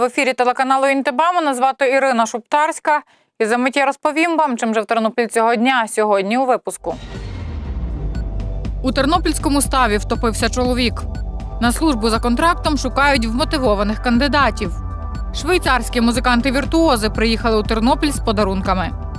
в ефірі телеканалу Інтебама Мене звати Ірина Шуптарська. І за миті розповім вам, чим же в Тернопіль цього дня сьогодні у випуску. У Тернопільському ставі втопився чоловік. На службу за контрактом шукають вмотивованих кандидатів. Швейцарські музиканти-віртуози приїхали у Тернопіль з подарунками.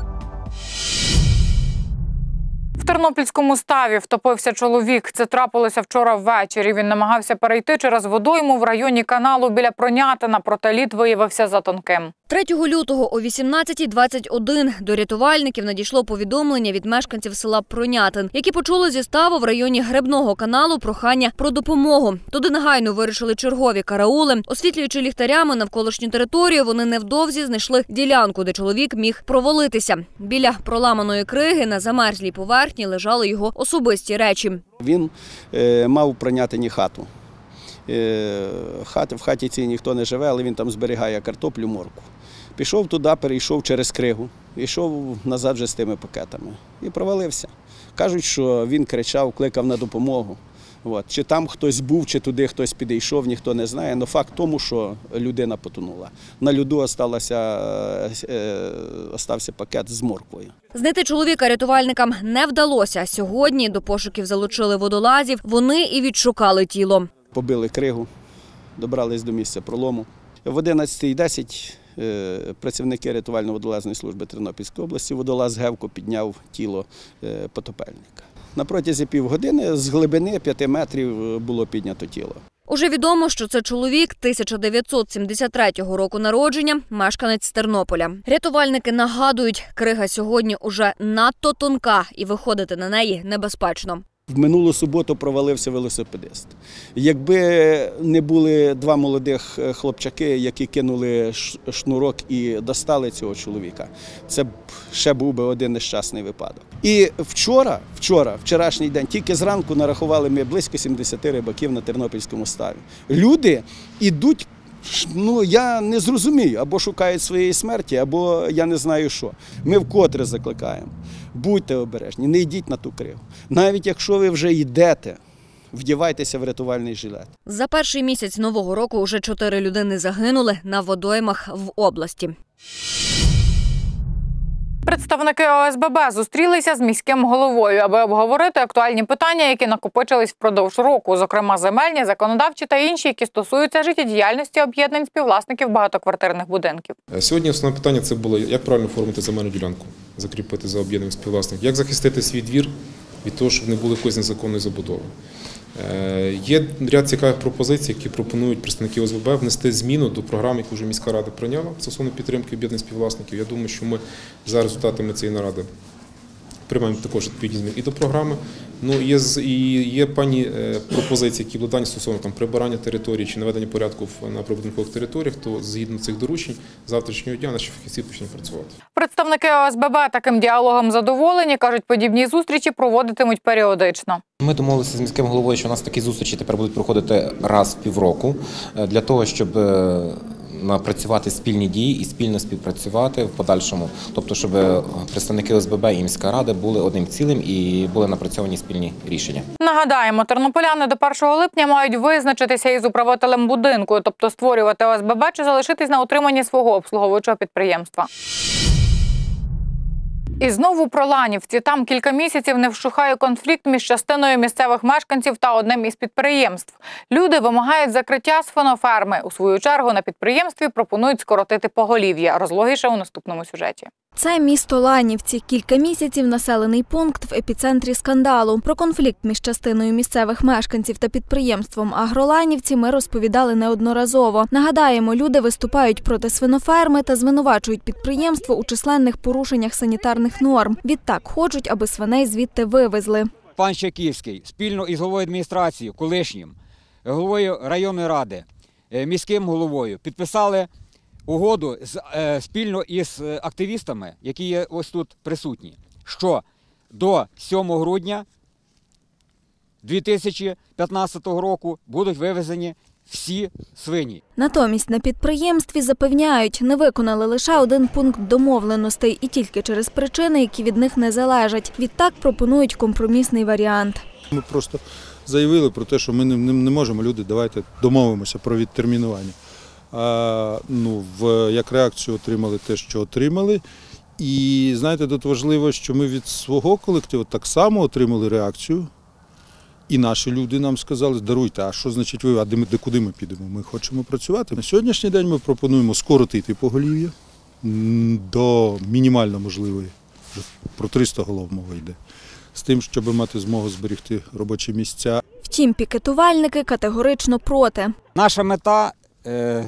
В Тернопільському ставі втопився чоловік. Це трапилося вчора ввечері. Він намагався перейти через водойму в районі каналу біля Пронятина, проте лід виявився затонким. 3 лютого о 18.21 до рятувальників надійшло повідомлення від мешканців села Пронятин, які почули зі ставу в районі Гребного каналу прохання про допомогу. Туди негайно вирішили чергові караули. Освітлюючи ліхтарями навколишню територію, вони невдовзі знайшли ділянку, де чоловік міг провалитися. Біля проламаної криги на замерзлій поверхні лежали його особисті речі. Він е, мав прийняти хату. Е, хати, в хаті цій ніхто не живе, але він там зберігає картоплю, морку. Пішов туди, перейшов через кригу, йшов назад вже з тими пакетами і провалився. Кажуть, що він кричав, кликав на допомогу. От. Чи там хтось був, чи туди хтось підійшов, ніхто не знає. Але факт тому, що людина потонула. На льоду осталося, е, остався пакет з морквою. Знайти чоловіка рятувальникам не вдалося. Сьогодні до пошуків залучили водолазів. Вони і відшукали тіло. побили кригу, добрались до місця пролому. В 11.10 е, працівники рятувально-водолазної служби Тернопільської області водолаз Гевко підняв тіло е, потопельника. На протязі півгодини з глибини 5 метрів е, було піднято тіло. Уже відомо, що це чоловік 1973 року народження, мешканець Тернополя. Рятувальники нагадують, крига сьогодні уже надто тонка і виходити на неї небезпечно. В минулу суботу провалився велосипедист. Якби не були два молодих е, хлопчаки, які кинули шнурок і достали цього чоловіка, це б ще був би один нещасний випадок. І вчора, вчора, вчорашній день, тільки зранку нарахували ми близько 70 рибаків на Тернопільському ставі. Люди ідуть. ш- Ну, я не зрозумію, або шукають своєї смерті, або я не знаю що. Ми вкотре закликаємо. Будьте обережні, не йдіть на ту кригу. Навіть якщо ви вже йдете, вдівайтеся в рятувальний жилет. За перший місяць нового року вже чотири людини загинули на водоймах в області. Представники ОСББ зустрілися з міським головою, аби обговорити актуальні питання, які накопичились впродовж року, зокрема земельні, законодавчі та інші, які стосуються життєдіяльності об'єднань співвласників багатоквартирних будинків. Е, Сьогодні основне питання це було, як правильно оформити земельну ділянку, закріпити за об'єднанням співвласників, як захистити свій двір від того, щоб не було якоїсь незаконної забудови. Е, Є ряд цікавих пропозицій, які пропонують представники ОСББ внести зміну до програми, яку вже міська рада прийняла стосовно підтримки об'єднаних співвласників. Я думаю, що ми за результатами цієї наради приймаємо також відповідні зміни і до програми. Ну є з- і є пані е, пропозиції, які були стосовно там прибирання території чи наведення порядку в- на прибудинкових територіях. То згідно цих доручень, завтрашнього дня наші фахівці почнуть працювати. Представники ОСББ таким діалогом задоволені. кажуть, подібні зустрічі проводитимуть періодично. Ми домовилися з міським головою, що у нас такі зустрічі тепер будуть проходити раз в півроку е, для того, щоб е, напрацювати спільні дії і спільно співпрацювати в подальшому. Тобто, щоб е, представники ОСББ і міська рада були одним цілим і були напрацьовані спільні рішення. Нагадаємо, тернополяни до 1 липня мають визначитися із управителем будинку, тобто створювати ОСББ чи залишитись на утриманні свого обслуговуючого підприємства. І знову про Ланівці. Там кілька місяців не вщухає конфлікт між частиною місцевих мешканців та одним із підприємств. Люди вимагають закриття сфеноферми. У свою чергу на підприємстві пропонують скоротити поголів'я. Розлогіше у наступному сюжеті. Це місто Ланівці. Кілька місяців населений пункт в епіцентрі скандалу. Про конфлікт між частиною місцевих мешканців та підприємством Агроланівці ми розповідали неодноразово. Нагадаємо, люди виступають проти свиноферми та звинувачують підприємство у численних порушеннях санітарних норм. Відтак хочуть, аби свиней звідти вивезли. пан Щеківський спільно із головою адміністрації, колишнім головою районної ради, е, міським головою підписали угоду з, е, спільно із е, активістами, які є ось тут присутні, що до 7 грудня 2015 року будуть вивезені всі свині. Натомість на підприємстві запевняють, не виконали лише один пункт домовленостей і тільки через причини, які від них не залежать. Відтак пропонують компромісний варіант. Ми просто заявили про те, що ми не, не, не можемо люди, давайте домовимося про відтермінування. А, ну, в, як реакцію отримали те, що отримали. І знаєте, тут важливо, що ми від свого колективу так само отримали реакцію. І наші люди нам сказали, даруйте, а що значить ви, а де, ми, де куди ми підемо? Ми хочемо працювати. На сьогоднішній день ми пропонуємо скоротити поголів'я до мінімально можливої, вже про 300 голов мова йде, з тим, щоб мати змогу зберегти робочі місця. Втім, пікетувальники категорично проти. Наша мета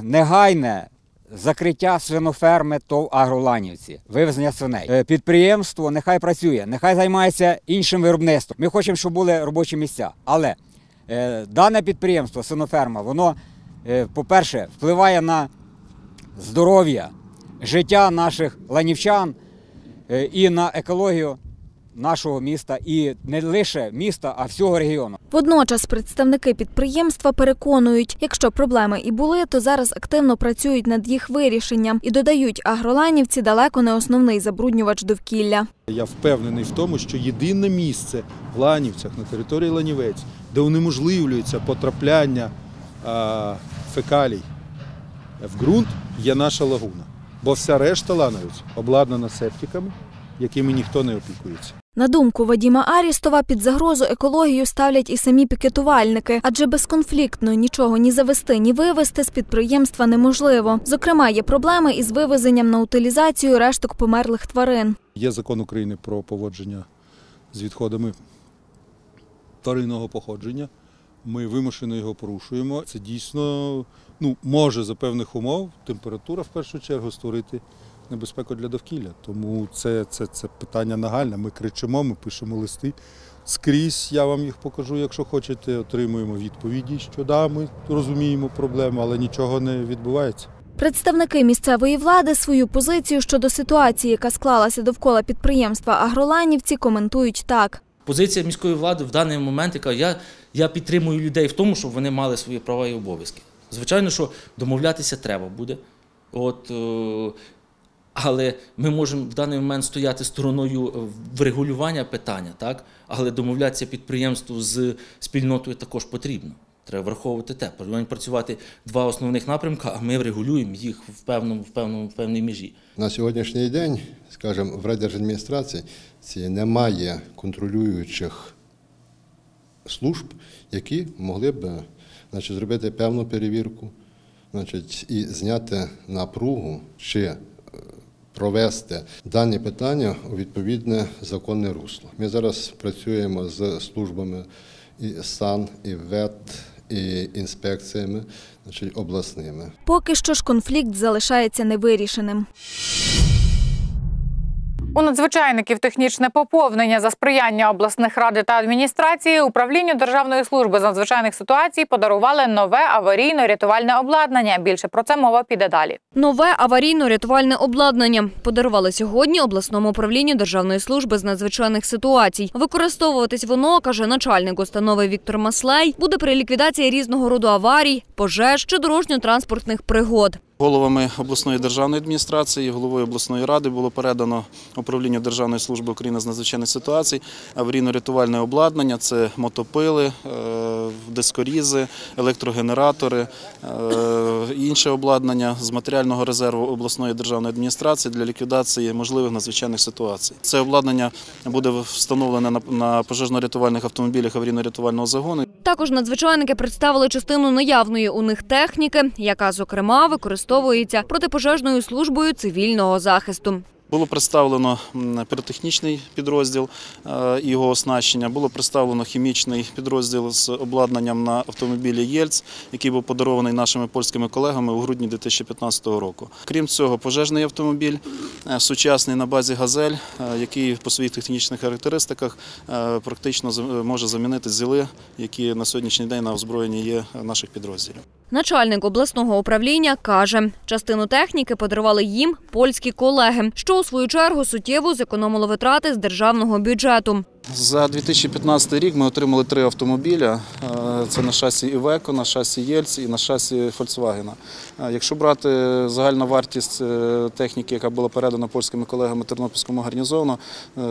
негайне закриття свиноферми ТОВ Агроланівці, вивезення свиней. Е, підприємство нехай працює, нехай займається іншим виробництвом. Ми хочемо, щоб були робочі місця. Але е, дане підприємство, свиноферма, воно, е, по-перше, впливає на здоров'я, життя наших ланівчан е, і на екологію нашого міста, і не лише міста, а всього регіону. Водночас представники підприємства переконують, якщо проблеми і були, то зараз активно працюють над їх вирішенням і додають, агроланівці далеко не основний забруднювач довкілля. Я впевнений в тому, що єдине місце в Ланівцях на території Ланівець, де унеможливлюється потрапляння фекалій в ґрунт, є наша лагуна. Бо вся решта Лановиць обладнана септиками, якими ніхто не опікується. На думку Вадіма Арістова, під загрозу екологію ставлять і самі пікетувальники, адже безконфліктно нічого ні завести, ні вивезти з підприємства неможливо. Зокрема, є проблеми із вивезенням на утилізацію решток померлих тварин. Є закон України про поводження з відходами тваринного походження. Ми вимушено його порушуємо. Це дійсно ну, може за певних умов температура в першу чергу створити небезпеку для довкілля. Тому це, це, це питання нагальне. Ми кричимо, ми пишемо листи. Скрізь я вам їх покажу, якщо хочете, отримуємо відповіді, що да, ми розуміємо проблему, але нічого не відбувається. Представники місцевої влади свою позицію щодо ситуації, яка склалася довкола підприємства Агроланівці, коментують так. Позиція міської влади в даний момент, яка я, я підтримую людей в тому, щоб вони мали свої права і обов'язки. Звичайно, що домовлятися треба буде. От, е, але ми можемо в даний момент стояти стороною врегулювання питання, так? але домовлятися підприємству з спільнотою також потрібно. Треба враховувати те. Повинні працювати два основних напрямка, а ми врегулюємо їх в певному, в певному, в певній межі. На сьогоднішній день, скажімо, в райдержадміністрації ці немає контролюючих служб, які могли б значить, зробити певну перевірку значить, і зняти напругу чи е, провести дані питання у відповідне законне русло. Ми зараз працюємо з службами і САН, і ВЕТ, і інспекціями значить, обласними. Поки що ж конфлікт залишається невирішеним. У надзвичайників технічне поповнення за сприяння обласних ради та адміністрації управлінню Державної служби з надзвичайних ситуацій подарували нове аварійно-рятувальне обладнання. Більше про це мова піде далі. Нове аварійно-рятувальне обладнання подарували сьогодні обласному управлінню Державної служби з надзвичайних ситуацій. Використовуватись воно, каже начальник установи Віктор Маслей, буде при ліквідації різного роду аварій, пожеж чи дорожньо-транспортних пригод. Головами обласної державної адміністрації, головою обласної ради було передано управлінню Державної служби України з надзвичайних ситуацій аварійно-рятувальне обладнання. Це мотопили, е, дискорізи, електрогенератори, е, інше обладнання з матеріального резерву обласної державної адміністрації для ліквідації можливих надзвичайних ситуацій. Це обладнання буде встановлене на- на пожежно-рятувальних автомобілях аварійно-рятувального загону. Також надзвичайники представили частину наявної у них техніки, яка, зокрема, використовується протипожежною службою цивільного захисту. Було представлено піротехнічний підрозділ е, і його оснащення. Було представлено хімічний підрозділ з обладнанням на автомобілі Єльц, який був подарований нашими польськими колегами у грудні 2015 року. Крім цього, пожежний автомобіль е, сучасний на базі Газель, е, який по своїх технічних характеристиках практично може замінити зіли, які на сьогоднішній день на озброєнні є наших підрозділів. Начальник обласного управління каже, частину техніки подарували їм польські колеги, що у свою чергу суттєво зекономило витрати з державного бюджету. За 2015 рік ми отримали три автомобіля. Е, Це на шасі Івеко, на шасі Єльц і на шасі Фольксвагена. Е, Якщо брати загальну вартість е, техніки, яка була передана польськими колегами Тернопільському гарнізону,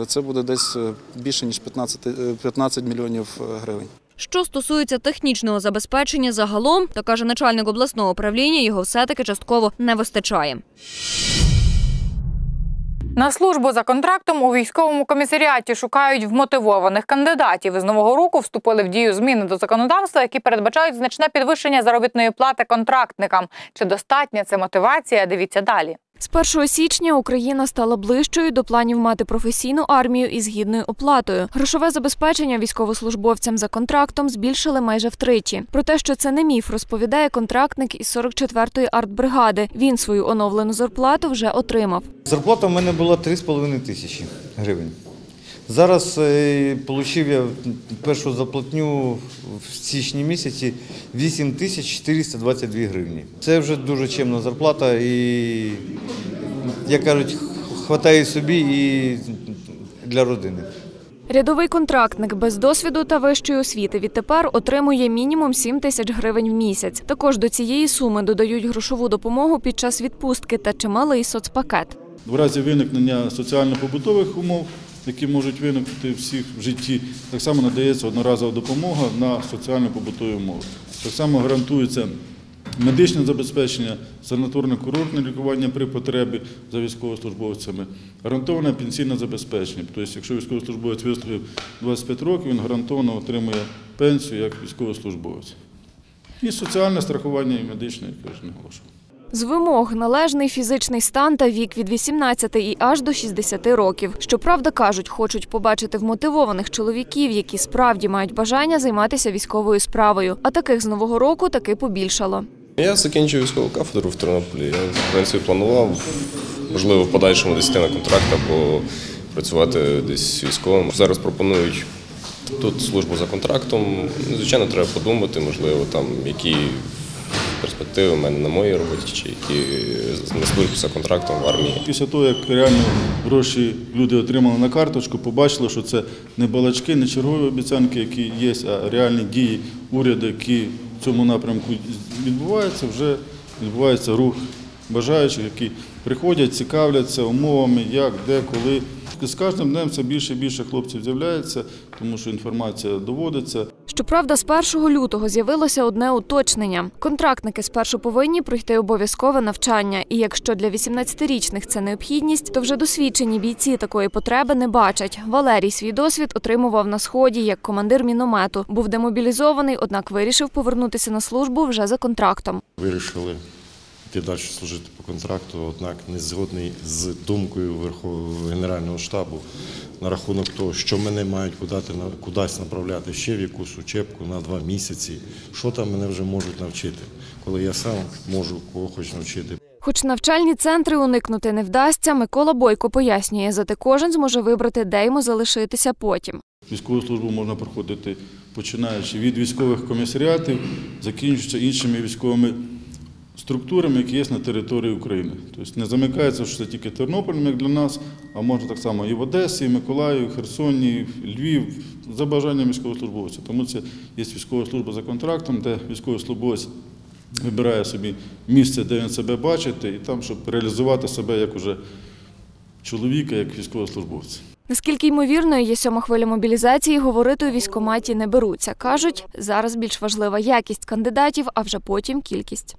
це буде десь більше ніж 15, е, 15 мільйонів гривень. Що стосується технічного забезпечення загалом, то каже начальник обласного управління, його все-таки частково не вистачає. На службу за контрактом у військовому комісаріаті шукають вмотивованих кандидатів. З нового року вступили в дію зміни до законодавства, які передбачають значне підвищення заробітної плати контрактникам. Чи достатня це мотивація? Дивіться далі. З 1 січня Україна стала ближчою до планів мати професійну армію із гідною оплатою. Грошове забезпечення військовослужбовцям за контрактом збільшили майже втричі. Про те, що це не міф, розповідає контрактник із 44-ї артбригади. Він свою оновлену зарплату вже отримав. Зарплата в мене була 3,5 тисячі гривень. Зараз е, отримав я першу заплатню в січні місяці 8 тисяч 422 гривні. Це вже дуже чемна зарплата і, як кажуть, хватає собі і для родини. Рядовий контрактник без досвіду та вищої освіти відтепер отримує мінімум 7 тисяч гривень в місяць. Також до цієї суми додають грошову допомогу під час відпустки та чималий соцпакет. В разі виникнення соціально-побутових умов, які можуть виникнути всіх в житті, так само надається одноразова допомога на соціально-побутові умови. Так само гарантується медичне забезпечення, санаторно-курортне лікування при потребі за військовослужбовцями, гарантоване пенсійне забезпечення. Тобто, якщо військовослужбовець вислужив 25 років, він гарантовано отримує пенсію як військовослужбовець. І соціальне страхування і медичне, як я вже наголошував. З вимог належний фізичний стан та вік від 18 і аж до 60 років. Щоправда, кажуть, хочуть побачити вмотивованих чоловіків, які справді мають бажання займатися військовою справою. А таких з нового року таки побільшало. Я закінчив військову кафедру в Тернополі. Я в принципі планував, можливо, в подальшому десь на контракт або працювати десь військовим. Зараз пропонують тут службу за контрактом. Звичайно, треба подумати, можливо, там які перспективи в мене на моїй роботі, чи які службі контрактом в армії. Після того, як реально гроші люди отримали на карточку, побачили, що це не балачки, не чергові обіцянки, які є, а реальні дії уряду, які в цьому напрямку відбуваються, вже відбувається рух бажаючих, які приходять, цікавляться умовами, як, де, коли. З кожним днем все більше і більше хлопців з'являється, тому що інформація доводиться. Щоправда, з 1 лютого з'явилося одне уточнення. Контрактники спершу повинні пройти обов'язкове навчання. І якщо для 18-річних це необхідність, то вже досвідчені бійці такої потреби не бачать. Валерій свій досвід отримував на сході як командир міномету. Був демобілізований, однак вирішив повернутися на службу вже за контрактом. Вирішили йти далі служити по контракту, однак не згодний з думкою Верховного Генерального штабу на рахунок того, що мене мають кудати, на- кудись направляти ще в якусь учебку на два місяці. Що там мене вже можуть навчити, коли я сам можу кого хоч навчити. Хоч навчальні центри уникнути не вдасться, Микола Бойко пояснює, зате кожен зможе вибрати, де йому залишитися потім. Військову службу можна проходити починаючи від військових комісаріатів, закінчуючи іншими військовими структурами, які є на території України. Тобто не замикається, що це тільки Тернопіль, як для нас, а можна так само і в Одесі, і Миколаїв, і Херсоні, і Львів, за бажанням військовослужбовця. Тому це є військова служба за контрактом, де військовослужбовець вибирає собі місце, де він себе бачить, і там, щоб реалізувати себе як уже чоловіка, як військовослужбовця. Наскільки ймовірною є сьома хвиля мобілізації, говорити у військкоматі не беруться. Кажуть, зараз більш важлива якість кандидатів, а вже потім кількість.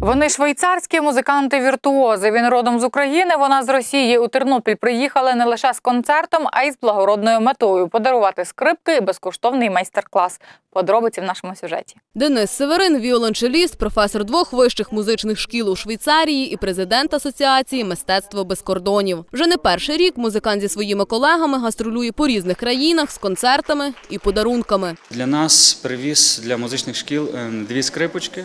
Вони швейцарські музиканти-віртуози. Він родом з України, вона з Росії. У Тернопіль приїхали не лише з концертом, а й з благородною метою подарувати скрипки і безкоштовний майстер-клас. Подробиці в нашому сюжеті. Денис Северин, віолончеліст, професор двох вищих музичних шкіл у Швейцарії і президент Асоціації Мистецтво без кордонів. Вже не перший рік музикант зі своїми колегами гастролює по різних країнах з концертами і подарунками. Для нас привіз для музичних шкіл е, дві скрипочки,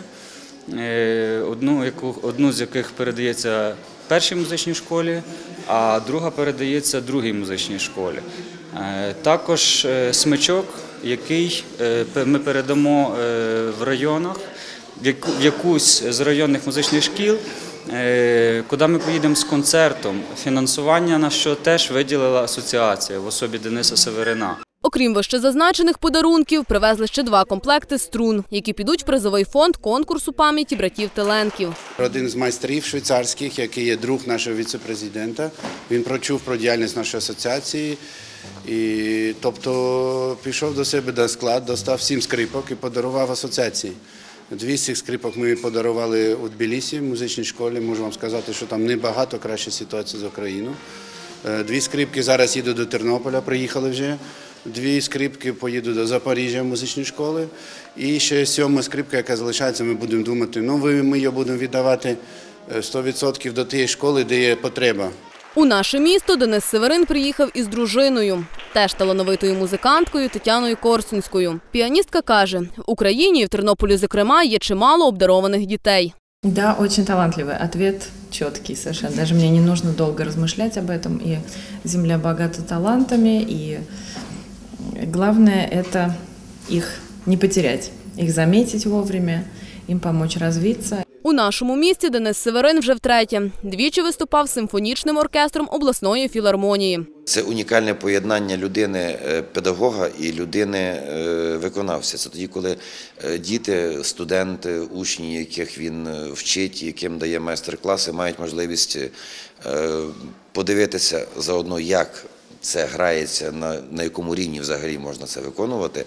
одну, яку, одну з яких передається першій музичній школі, а друга передається другій музичній школі. Е, Також е, смичок, який е, ми передамо е, в районах, в якусь з районних музичних шкіл, е, куди ми поїдемо з концертом. Фінансування на що теж виділила асоціація в особі Дениса Северина. Окрім вищезазначених подарунків, привезли ще два комплекти струн, які підуть в призовий фонд конкурсу пам'яті братів Теленків. Один з майстрів швейцарських, який є друг нашого віце-президента, він прочув про діяльність нашої асоціації. І, тобто пішов до себе до склад, достав сім скрипок і подарував асоціації. Дві з цих скрипок ми подарували у Тбілісі, в музичній школі. Можу вам сказати, що там небагато краща ситуація за Україну. Е, Дві скрипки зараз їдуть до Тернополя, приїхали вже. Дві скрипки поїдуть до Запоріжжя в музичні школи. І ще сьома скрипка, яка залишається, ми будемо думати, ну ви- ми її будемо віддавати е, 100% до тієї школи, де є потреба. У наше місто Денис Северин приїхав із дружиною, теж талановитою музиканткою Тетяною Корсунською. Піаністка каже, в Україні і в Тернополі, зокрема, є чимало обдарованих дітей. Да, очень талантливый. Ответ четкий совершенно. Даже мне не нужно долго размышлять об этом. И земля богата талантами, и главное это их не потерять, их заметить вовремя, им помочь развиться. У нашому місті Денис Северин вже втретє. Двічі виступав з симфонічним оркестром обласної філармонії. Це унікальне поєднання людини е, педагога і людини е, виконавця. Це тоді, коли е, діти, студенти, учні, яких він вчить, яким дає майстер-класи, мають можливість подивитися заодно, як це грається, на, на якому рівні взагалі можна це виконувати,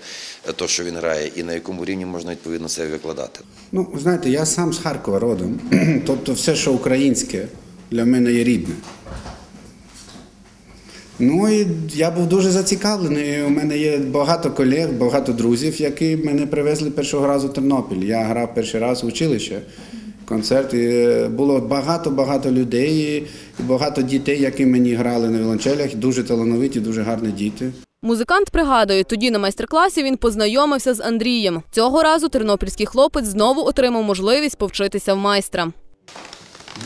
е, то, що він грає, і на якому рівні можна відповідно це викладати. Ну, знаєте, я сам з Харкова родом, тобто все, що українське, для мене є рідне. Ну і я був дуже зацікавлений. У мене є багато колег, багато друзів, які мене привезли першого разу в Тернопіль. Я грав перший раз в училище. Концерт і було багато-багато людей і багато дітей, які мені грали на віолончелях. Дуже талановиті, дуже гарні діти. Музикант пригадує, тоді на майстер-класі він познайомився з Андрієм. Цього разу тернопільський хлопець знову отримав можливість повчитися в майстра.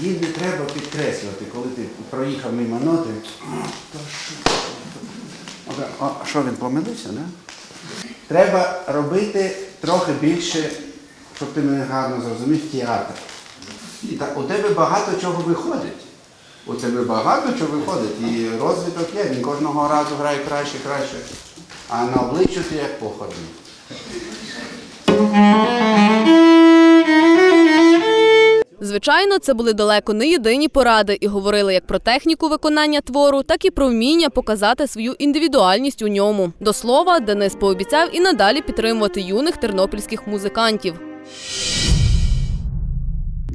Їй не треба підкреслювати, коли ти проїхав мимо ноти. А що він помилився, не? Треба робити трохи більше, щоб ти мене гарно зрозумів, театр. І так, у тебе багато чого виходить. У тебе багато чого виходить. І розвиток є, він кожного разу грає краще, краще. А на обличчю ти як походний. Звичайно, це були далеко не єдині поради і говорили як про техніку виконання твору, так і про вміння показати свою індивідуальність у ньому. До слова, Денис пообіцяв і надалі підтримувати юних тернопільських музикантів.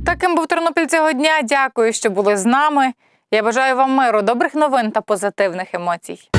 Таким був Тернопіль цього дня. Дякую, що були з нами. Я бажаю вам миру, добрих новин та позитивних емоцій.